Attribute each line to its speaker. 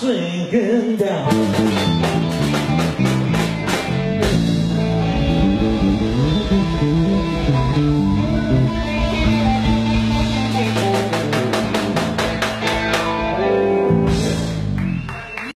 Speaker 1: 最根的。